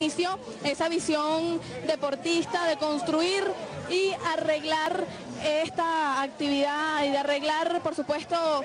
inicio esa visión deportista de construir y arreglar esta actividad y de arreglar, por supuesto,